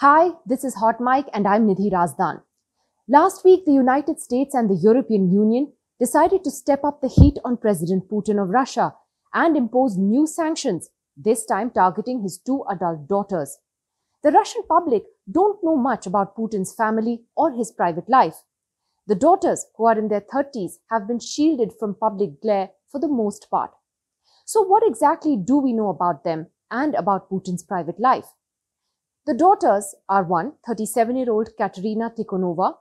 Hi, this is Hot Mic and I'm Nidhi Razdan. Last week, the United States and the European Union decided to step up the heat on President Putin of Russia and impose new sanctions, this time targeting his two adult daughters. The Russian public don't know much about Putin's family or his private life. The daughters, who are in their 30s, have been shielded from public glare for the most part. So what exactly do we know about them and about Putin's private life? The daughters are one, 37-year-old Katerina Tikhonova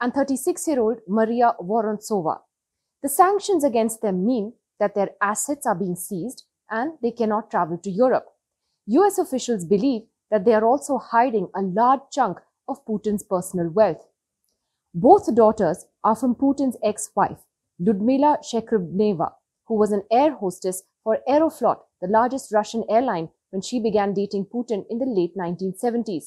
and 36-year-old Maria Vorontsova. The sanctions against them mean that their assets are being seized and they cannot travel to Europe. US officials believe that they are also hiding a large chunk of Putin's personal wealth. Both daughters are from Putin's ex-wife, Ludmila Shkrebneva, who was an air hostess for Aeroflot, the largest Russian airline when she began dating Putin in the late 1970s.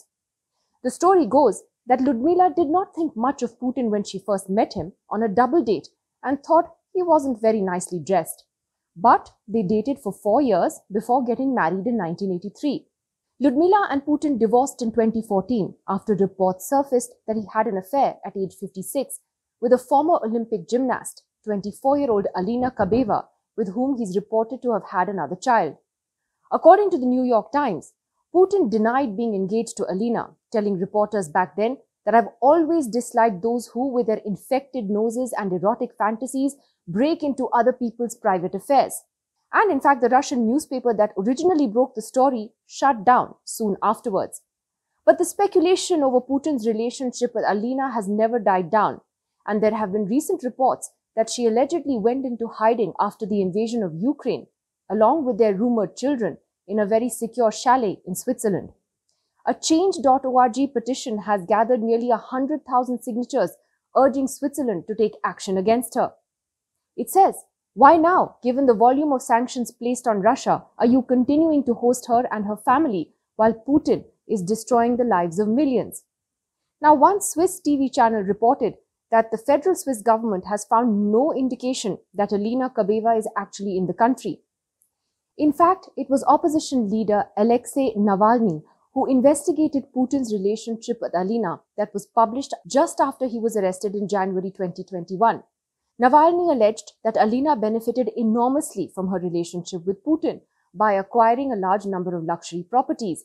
The story goes that Ludmila did not think much of Putin when she first met him on a double date and thought he wasn't very nicely dressed. But they dated for four years before getting married in 1983. Ludmila and Putin divorced in 2014 after reports surfaced that he had an affair at age 56 with a former Olympic gymnast, 24-year-old Alina Kabaeva, with whom he's reported to have had another child. According to the New York Times, Putin denied being engaged to Alina, telling reporters back then that I've always disliked those who, with their infected noses and erotic fantasies, break into other people's private affairs. And in fact, the Russian newspaper that originally broke the story shut down soon afterwards. But the speculation over Putin's relationship with Alina has never died down, and there have been recent reports that she allegedly went into hiding after the invasion of Ukraine along with their rumored children, in a very secure chalet in Switzerland. A change.org petition has gathered nearly 100,000 signatures urging Switzerland to take action against her. It says, why now, given the volume of sanctions placed on Russia, are you continuing to host her and her family while Putin is destroying the lives of millions? Now, one Swiss TV channel reported that the federal Swiss government has found no indication that Alina Kabaeva is actually in the country. In fact, it was opposition leader Alexei Navalny who investigated Putin's relationship with Alina that was published just after he was arrested in January 2021. Navalny alleged that Alina benefited enormously from her relationship with Putin by acquiring a large number of luxury properties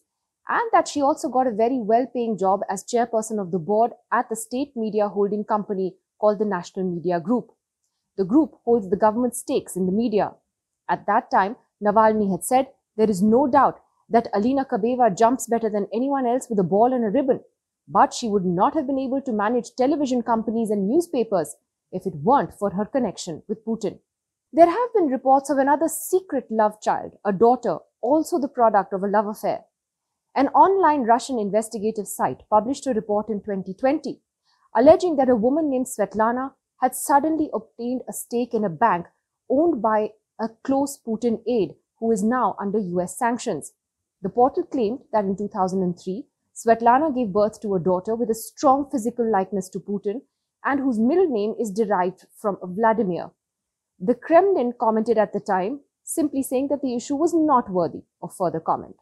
and that she also got a very well-paying job as chairperson of the board at the state media holding company called the National Media Group. The group holds the government stakes in the media. At that time, Navalny had said, there is no doubt that Alina Kabaeva jumps better than anyone else with a ball and a ribbon, but she would not have been able to manage television companies and newspapers if it weren't for her connection with Putin. There have been reports of another secret love child, a daughter, also the product of a love affair. An online Russian investigative site published a report in 2020 alleging that a woman named Svetlana had suddenly obtained a stake in a bank owned by a close Putin aide who is now under US sanctions. The portal claimed that in 2003, Svetlana gave birth to a daughter with a strong physical likeness to Putin and whose middle name is derived from Vladimir. The Kremlin commented at the time, simply saying that the issue was not worthy of further comment.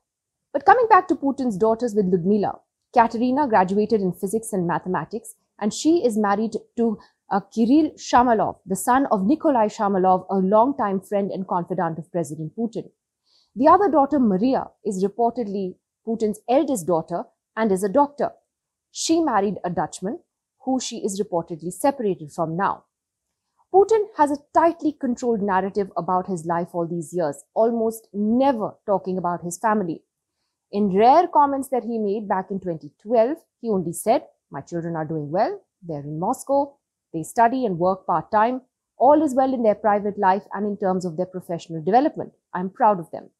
But coming back to Putin's daughters with Ludmila, Katerina graduated in physics and mathematics, and she is married to uh, Kirill Shamalov, the son of Nikolai Shamalov, a longtime friend and confidant of President Putin. The other daughter, Maria, is reportedly Putin's eldest daughter and is a doctor. She married a Dutchman who she is reportedly separated from now. Putin has a tightly controlled narrative about his life all these years, almost never talking about his family. In rare comments that he made back in 2012, he only said, my children are doing well, they're in Moscow, they study and work part-time. All is well in their private life and in terms of their professional development. I'm proud of them.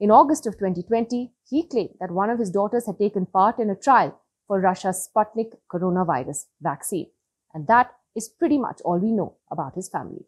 In August of 2020, he claimed that one of his daughters had taken part in a trial for Russia's Sputnik coronavirus vaccine. And that is pretty much all we know about his family.